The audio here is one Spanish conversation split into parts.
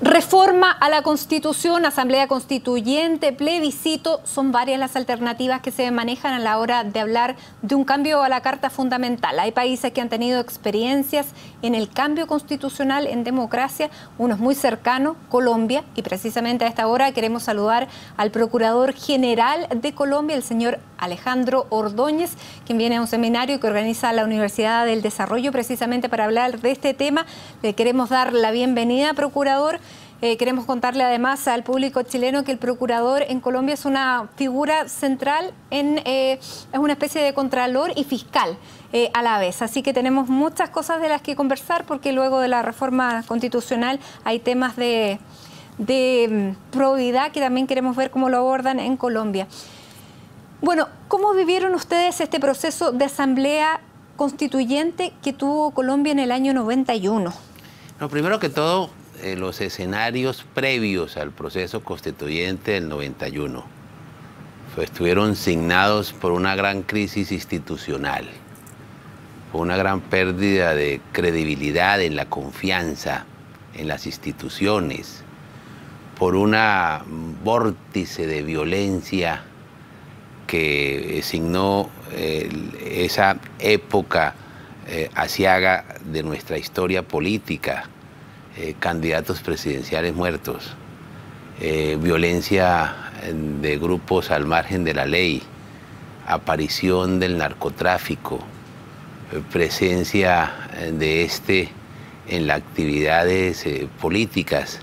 Reforma a la Constitución, Asamblea Constituyente, plebiscito, son varias las alternativas que se manejan a la hora de hablar de un cambio a la Carta Fundamental. Hay países que han tenido experiencias en el cambio constitucional en democracia, unos muy cercanos, Colombia, y precisamente a esta hora queremos saludar al Procurador General de Colombia, el señor Alejandro Ordóñez, quien viene a un seminario que organiza la Universidad del Desarrollo precisamente para hablar de este tema. Le queremos dar la bienvenida, Procurador. Eh, queremos contarle además al público chileno que el procurador en Colombia es una figura central, en, eh, es una especie de contralor y fiscal eh, a la vez. Así que tenemos muchas cosas de las que conversar porque luego de la reforma constitucional hay temas de, de mm, probidad que también queremos ver cómo lo abordan en Colombia. Bueno, ¿cómo vivieron ustedes este proceso de asamblea constituyente que tuvo Colombia en el año 91? No, primero que todo, eh, los escenarios previos al proceso constituyente del 91 estuvieron signados por una gran crisis institucional, por una gran pérdida de credibilidad en la confianza en las instituciones, por una vórtice de violencia que signó esa época eh, asiaga de nuestra historia política eh, candidatos presidenciales muertos, eh, violencia de grupos al margen de la ley, aparición del narcotráfico, eh, presencia de este en las actividades políticas.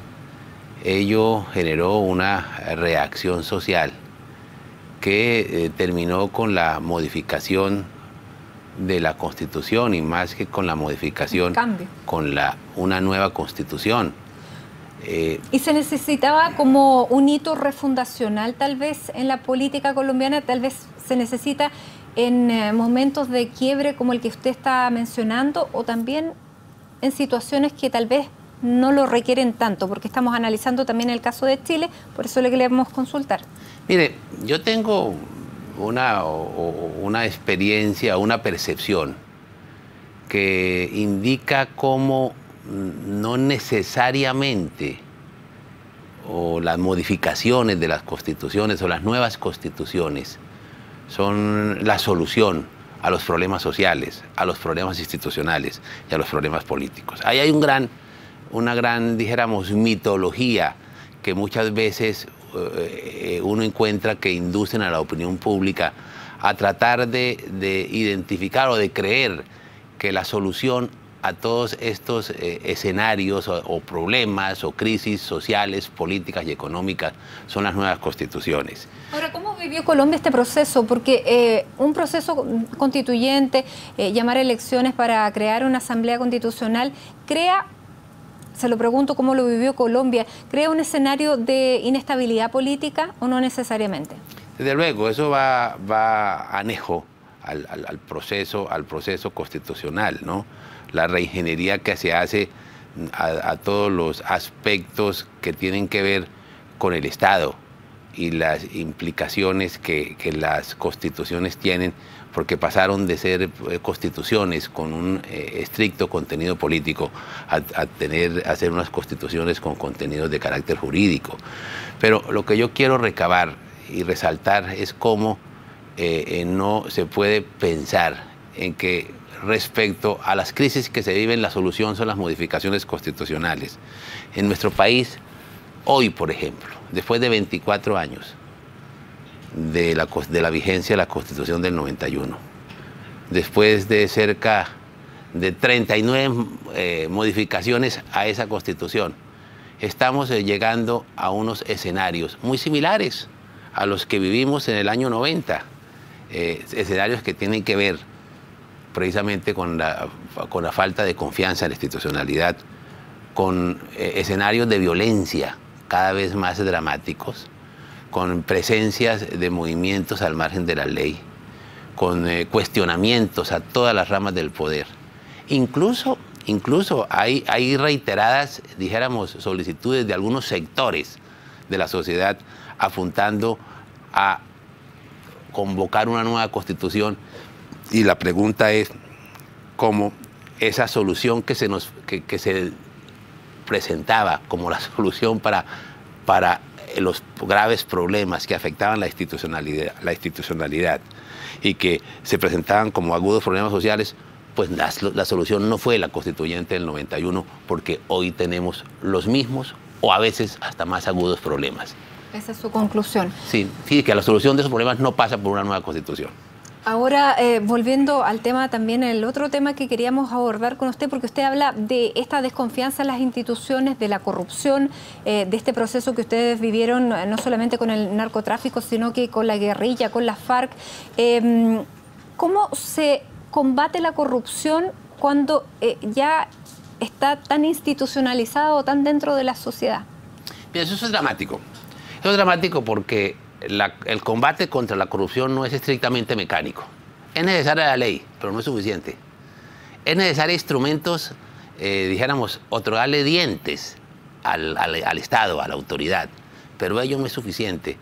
Ello generó una reacción social que terminó con la modificación de la Constitución y más que con la modificación, con la, una nueva Constitución. Eh, ¿Y se necesitaba como un hito refundacional tal vez en la política colombiana? Tal vez se necesita en eh, momentos de quiebre como el que usted está mencionando o también en situaciones que tal vez no lo requieren tanto, porque estamos analizando también el caso de Chile, por eso le queremos consultar. Mire, yo tengo una, una experiencia, una percepción que indica cómo no necesariamente o las modificaciones de las constituciones o las nuevas constituciones son la solución a los problemas sociales, a los problemas institucionales y a los problemas políticos. Ahí hay un gran, una gran, dijéramos, mitología que muchas veces eh, uno encuentra que inducen a la opinión pública a tratar de, identificar o de creer que la solución a todos estos eh, escenarios o, problemas o crisis sociales, políticas y económicas son las nuevas constituciones. Ahora, ¿cómo vivió Colombia este proceso? Porque eh, un proceso constituyente, llamar elecciones para crear una asamblea constitucional, crea se lo pregunto cómo lo vivió Colombia, ¿crea un escenario de inestabilidad política o no necesariamente? Desde luego, eso va, va anejo al, proceso, al proceso constitucional, ¿no? La reingeniería que se hace a, todos los aspectos que tienen que ver con el Estado y las implicaciones que, que las constituciones tienen porque pasaron de ser eh, constituciones con un eh, estricto contenido político a, tener, a unas constituciones con contenidos de carácter jurídico. Pero lo que yo quiero recabar y resaltar es cómo eh, no se puede pensar en que respecto a las crisis que se viven, la solución son las modificaciones constitucionales. En nuestro país, hoy, por ejemplo, después de 24 años, de la, de la vigencia de la Constitución del 91. Después de cerca de 39 eh, modificaciones a esa Constitución, estamos eh, llegando a unos escenarios muy similares a los que vivimos en el año 90, eh, escenarios que tienen que ver precisamente con la, con la falta de confianza en la institucionalidad, con escenarios de violencia cada vez más dramáticos, con presencias de movimientos al margen de la ley, con eh, cuestionamientos a todas las ramas del poder. Incluso, incluso hay, hay reiteradas, dijéramos, solicitudes de algunos sectores de la sociedad apuntando a convocar una nueva constitución y la pregunta es cómo esa solución que se, nos, que se presentaba como la solución para, para los graves problemas que afectaban la institucionalidad, la institucionalidad y que se presentaban como agudos problemas sociales, pues la, la, solución no fue la constituyente del 91, porque hoy tenemos los mismos o a veces hasta más agudos problemas. Esa es su conclusión. Sí, sí, que la solución de esos problemas no pasa por una nueva constitución. Ahora, eh, volviendo al tema también, el otro tema que queríamos abordar con usted, porque usted habla de esta desconfianza en las instituciones, de la corrupción, eh, de este proceso que ustedes vivieron eh, no solamente con el narcotráfico, sino que con la guerrilla, con la FARC. Em, ¿Cómo se combate la corrupción cuando ya está tan institucionalizado, tan dentro de la sociedad? Bien, eso es dramático. Eso es dramático porque el combate contra la corrupción no es estrictamente mecánico. Es necesaria la ley, pero no es suficiente. Es necesario instrumentos, eh, dijéramos, otorgarle dientes al, Estado, a la autoridad, pero ello no es suficiente,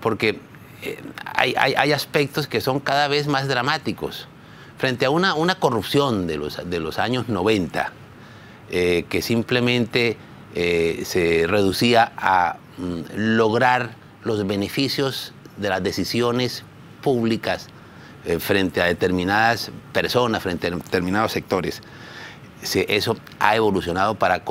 porque eh, hay, aspectos que son cada vez más dramáticos. Frente a una, una corrupción de los, de los años 90, eh, que simplemente se reducía a mm, lograr los beneficios de las decisiones públicas eh, frente a determinadas personas, frente a determinados sectores. eso ha evolucionado para,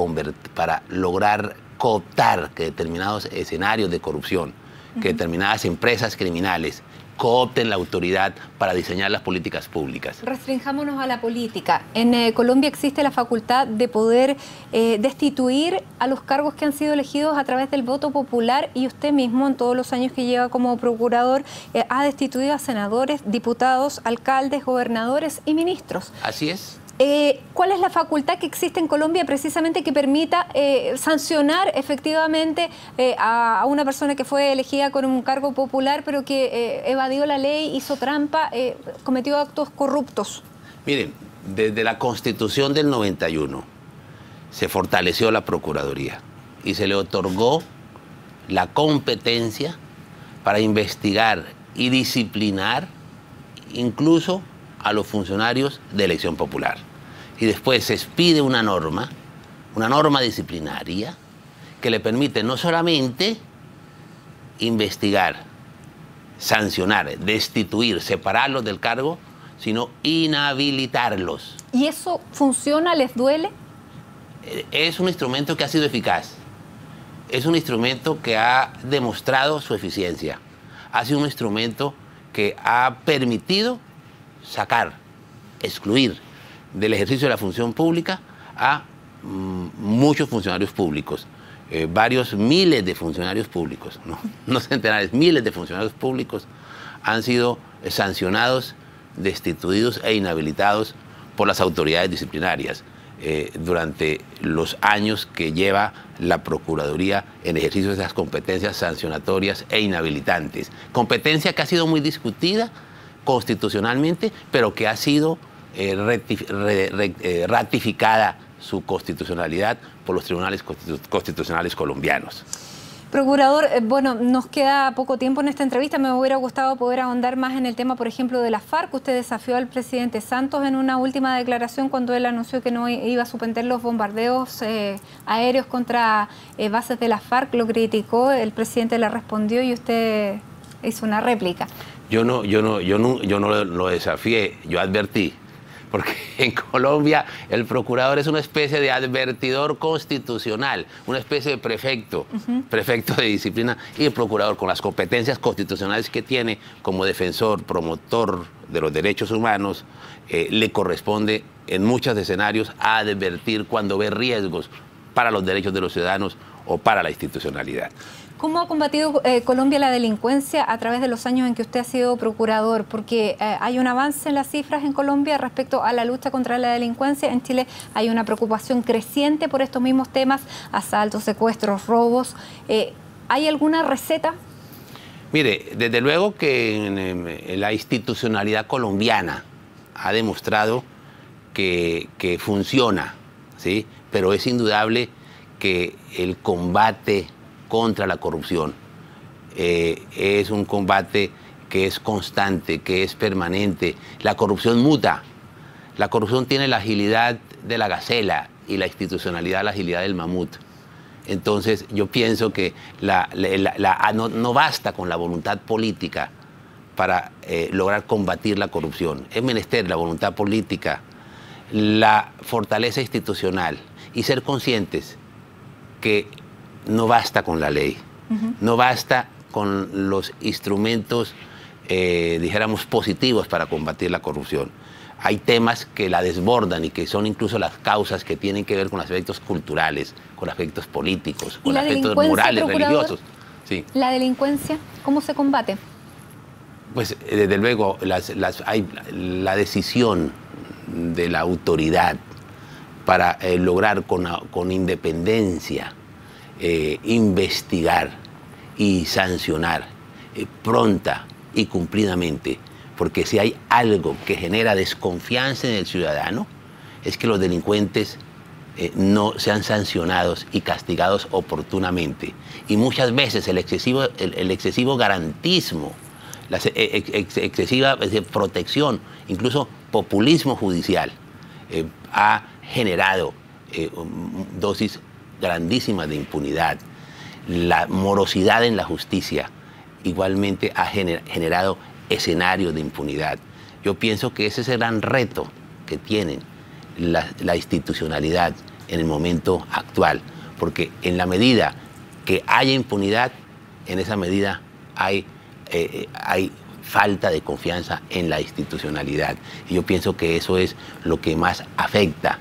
para lograr cooptar que determinados escenarios de corrupción, que determinadas empresas criminales coopten la autoridad para diseñar las políticas públicas. Restringámonos a la política. En eh, Colombia existe la facultad de poder eh, destituir a los cargos que han sido elegidos a través del voto popular y usted mismo en todos los años que lleva como procurador eh, ha destituido a senadores, diputados, alcaldes, gobernadores y ministros. Así es. Eh, ¿Cuál es la facultad que existe en Colombia precisamente que permita eh, sancionar efectivamente eh, a, una persona que fue elegida con un cargo popular pero que evadió la ley, hizo trampa, cometió actos corruptos? Miren, desde la constitución del 91 se fortaleció la Procuraduría y se le otorgó la competencia para investigar y disciplinar incluso a los funcionarios de elección popular. Y después se expide una norma, una norma disciplinaria, que le permite no solamente investigar, sancionar, destituir, separarlos del cargo, sino inhabilitarlos. ¿Y eso funciona? ¿Les duele? Eh, es un instrumento que ha sido eficaz. Es un instrumento que ha demostrado su eficiencia. Ha sido un instrumento que ha permitido sacar, excluir del ejercicio de la función pública a mm, muchos funcionarios públicos, eh, varios miles de funcionarios públicos, no, no centenares, miles de funcionarios públicos han sido sancionados, destituidos e inhabilitados por las autoridades disciplinarias eh, durante los años que lleva la Procuraduría en ejercicio de esas competencias sancionatorias e inhabilitantes. Competencia que ha sido muy discutida constitucionalmente, pero que ha sido eh, eh, ratificada su constitucionalidad por los tribunales constitucionales colombianos. Procurador, eh, bueno, nos queda poco tiempo en esta entrevista. Me hubiera gustado poder ahondar más en el tema, por ejemplo, de la FARC. Usted desafió al presidente Santos en una última declaración cuando él anunció que no iba a suspender los bombardeos aéreos contra bases de la FARC. Lo criticó, el presidente le respondió y usted hizo una réplica. Yo no, yo no, yo no, yo no lo desafié, yo advertí. Porque en Colombia el procurador es una especie de advertidor constitucional, una especie de prefecto, prefecto de disciplina y el procurador con las competencias constitucionales que tiene como defensor, promotor de los derechos humanos, eh, le corresponde en muchos escenarios advertir cuando ve riesgos para los derechos de los ciudadanos o para la institucionalidad. ¿Cómo ha combatido eh, Colombia la delincuencia a través de los años en que usted ha sido procurador? Porque eh, hay un avance en las cifras en Colombia respecto a la lucha contra la delincuencia. En Chile hay una preocupación creciente por estos mismos temas, asaltos, secuestros, robos. Eh, ¿Hay alguna receta? Mire, desde luego que la institucionalidad colombiana ha demostrado que, que funciona, ¿sí? pero es indudable que el combate contra la corrupción. Eh, es un combate que es constante, que es permanente. La corrupción muta. La corrupción tiene la agilidad de la gacela y la institucionalidad la agilidad del mamut. Entonces yo pienso que ah, no, basta con la voluntad política para eh, lograr combatir la corrupción. Es menester la voluntad política, la fortaleza institucional y ser conscientes que no basta con la ley, no basta con los instrumentos, eh, dijéramos, positivos para combatir la corrupción hay temas que la desbordan y que son incluso las causas que tienen que ver con aspectos culturales, con aspectos políticos, con aspectos morales, religiosos. Sí. ¿La delincuencia cómo se combate? Pues eh, desde luego hay la decisión de la autoridad para eh, lograr con, independencia eh, investigar y sancionar pronta y cumplidamente porque si hay algo que genera desconfianza en el ciudadano, es que los delincuentes eh, no sean sancionados y castigados oportunamente. Y muchas veces el excesivo, el, excesivo garantismo, la eh, excesiva protección, incluso populismo judicial, eh, ha generado dosis grandísimas de impunidad. La morosidad en la justicia igualmente ha generado escenario de impunidad. Yo pienso que ese es el gran reto que tiene la, institucionalidad en el momento actual, porque en la medida que haya impunidad, en esa medida hay, eh, eh, hay falta de confianza en la institucionalidad. Y yo pienso que eso es lo que más afecta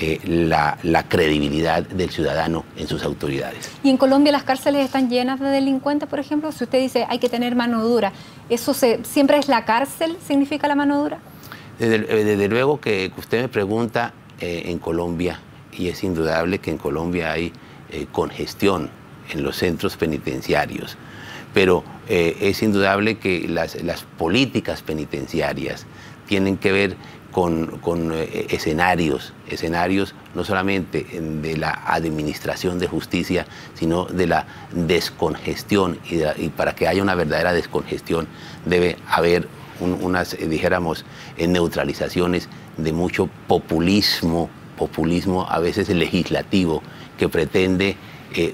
eh, la, credibilidad del ciudadano en sus autoridades. ¿Y en Colombia las cárceles están llenas de delincuentes, por ejemplo? Si usted dice hay que tener mano dura, ¿eso siempre es la cárcel, significa la mano dura? Desde, eh, luego que usted me pregunta eh, en Colombia, y es indudable que en Colombia hay congestión en los centros penitenciarios, pero es indudable que las, las políticas penitenciarias tienen que ver con, eh, escenarios, escenarios no solamente de la administración de justicia, sino de la descongestión. Y, para que haya una verdadera descongestión debe haber unas, eh, dijéramos, eh, neutralizaciones de mucho populismo, populismo a veces legislativo, que pretende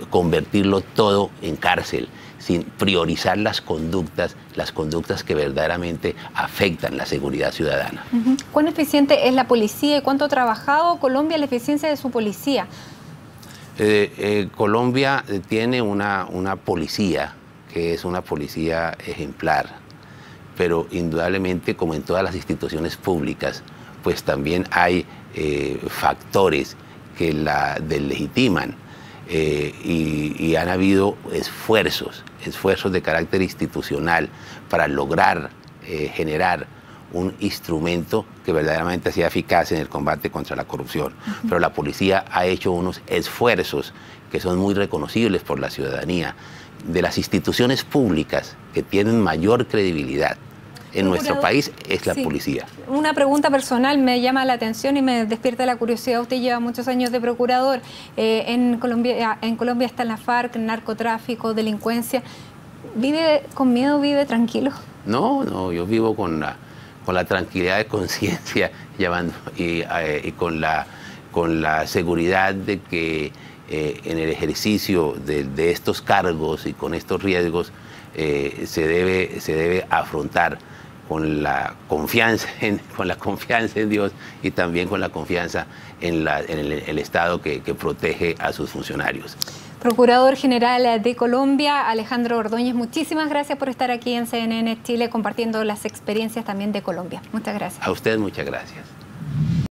convertirlo todo en cárcel sin priorizar las conductas, las conductas que verdaderamente afectan la seguridad ciudadana. ¿Cuán eficiente es la policía y cuánto ha trabajado Colombia en la eficiencia de su policía? Eh, eh, Colombia tiene una, una policía que es una policía ejemplar, pero indudablemente, como en todas las instituciones públicas, pues también hay eh, factores que la deslegitiman eh, y, han habido esfuerzos, esfuerzos de carácter institucional para lograr eh, generar un instrumento que verdaderamente sea eficaz en el combate contra la corrupción. Pero la policía ha hecho unos esfuerzos que son muy reconocibles por la ciudadanía, de las instituciones públicas que tienen mayor credibilidad en nuestro país es la policía. Una pregunta personal me llama la atención y me despierta la curiosidad. Usted lleva muchos años de procurador. Eh, en, Colombia, en Colombia está la FARC, narcotráfico, delincuencia. ¿Vive con miedo, vive tranquilo? No, no, yo vivo con la, con la tranquilidad de conciencia y, eh, y, con, la, con la seguridad de que eh, en el ejercicio de, estos cargos y con estos riesgos se, debe, se debe afrontar con la confianza en, con la confianza en Dios y también con la confianza en, el, Estado que, que, protege a sus funcionarios. Procurador General de Colombia, Alejandro Ordóñez, muchísimas gracias por estar aquí en CNN Chile compartiendo las experiencias también de Colombia. Muchas gracias. A usted muchas gracias.